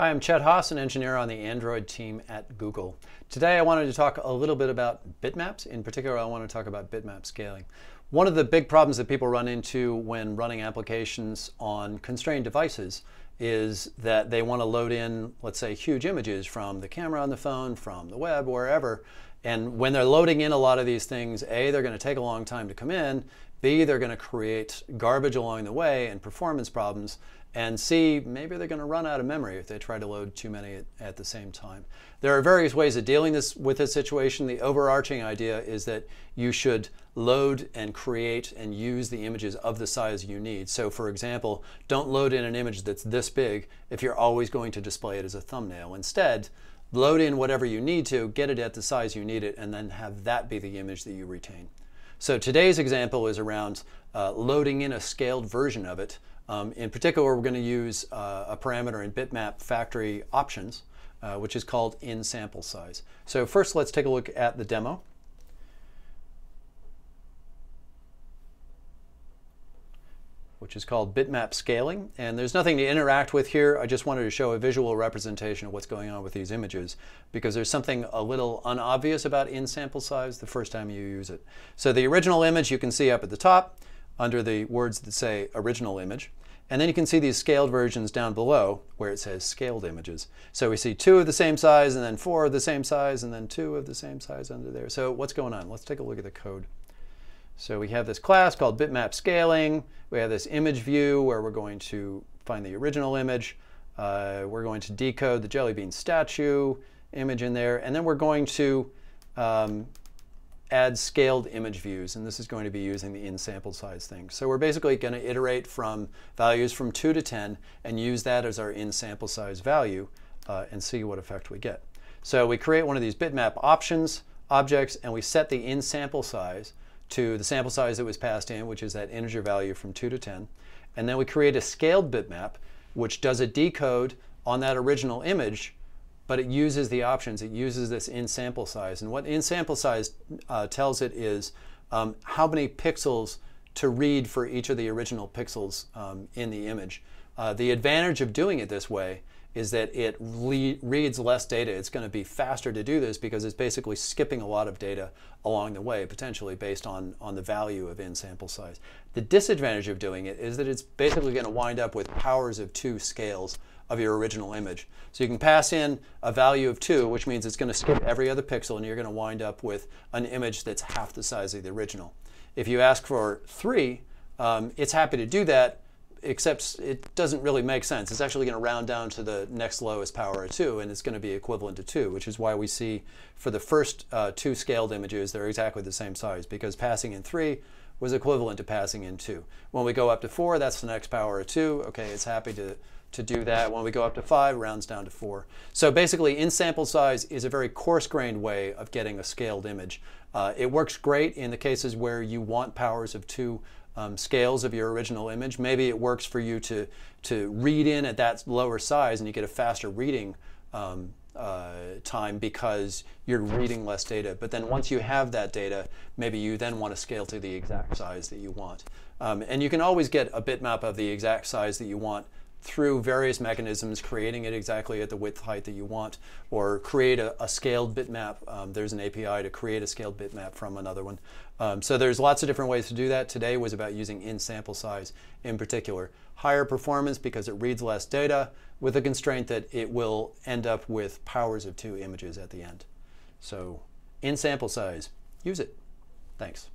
Hi, I'm Chet Haase, an engineer on the Android team at Google. Today I wanted to talk a little bit about bitmaps. In particular, I want to talk about bitmap scaling. One of the big problems that people run into when running applications on constrained devices is that they want to load in, let's say, huge images from the camera on the phone, from the web, wherever. And when they're loading in a lot of these things, A, they're going to take a long time to come in, B, they're going to create garbage along the way and performance problems. And C, maybe they're going to run out of memory if they try to load too many at, the same time. There are various ways of dealing this, with this situation. The overarching idea is that you should load and create and use the images of the size you need. So for example, don't load in an image that's this big if you're always going to display it as a thumbnail. Instead, load in whatever you need to, get it at the size you need it, and then have that be the image that you retain. So today's example is around uh, loading in a scaled version of it. Um, in particular, we're going to use uh, a parameter in bitmap factory options, uh, which is called in sample size. So first, let's take a look at the demo. Which is called bitmap scaling. And there's nothing to interact with here. I just wanted to show a visual representation of what's going on with these images because there's something a little unobvious about in sample size the first time you use it. So the original image you can see up at the top under the words that say original image. And then you can see these scaled versions down below where it says scaled images. So we see two of the same size and then four of the same size and then two of the same size under there. So what's going on? Let's take a look at the code. So we have this class called bitmap scaling. We have this image view where we're going to find the original image. Uh, we're going to decode the jelly bean statue image in there. And then we're going to um, add scaled image views. And this is going to be using the in sample size thing. So we're basically going to iterate from values from 2 to 10 and use that as our in sample size value uh, and see what effect we get. So we create one of these bitmap options objects and we set the in sample size to the sample size that was passed in, which is that integer value from 2 to 10. And then we create a scaled bitmap, which does a decode on that original image, but it uses the options. It uses this in sample size. And what in sample size uh, tells it is um, how many pixels to read for each of the original pixels um, in the image. Uh, the advantage of doing it this way is that it reads less data. It's going to be faster to do this because it's basically skipping a lot of data along the way, potentially based on, on the value of in sample size. The disadvantage of doing it is that it's basically going to wind up with powers of two scales of your original image. So you can pass in a value of 2, which means it's going to skip every other pixel, and you're going to wind up with an image that's half the size of the original. If you ask for 3, um, it's happy to do that, except it doesn't really make sense. It's actually going to round down to the next lowest power of 2, and it's going to be equivalent to 2, which is why we see for the first uh, two scaled images, they're exactly the same size, because passing in 3 was equivalent to passing in 2. When we go up to 4, that's the next power of 2. Okay, it's happy to, to do that. When we go up to 5, rounds down to 4. So basically, in sample size is a very coarse-grained way of getting a scaled image. Uh, it works great in the cases where you want powers of 2 um, scales of your original image. Maybe it works for you to, to read in at that lower size and you get a faster reading um, uh, time because you're reading less data. But then once you have that data, maybe you then want to scale to the exact size that you want. Um, and you can always get a bitmap of the exact size that you want through various mechanisms, creating it exactly at the width height that you want, or create a, a scaled bitmap. Um, there's an API to create a scaled bitmap from another one. Um, so there's lots of different ways to do that. Today was about using in sample size in particular. Higher performance because it reads less data with a constraint that it will end up with powers of two images at the end. So in sample size, use it. Thanks.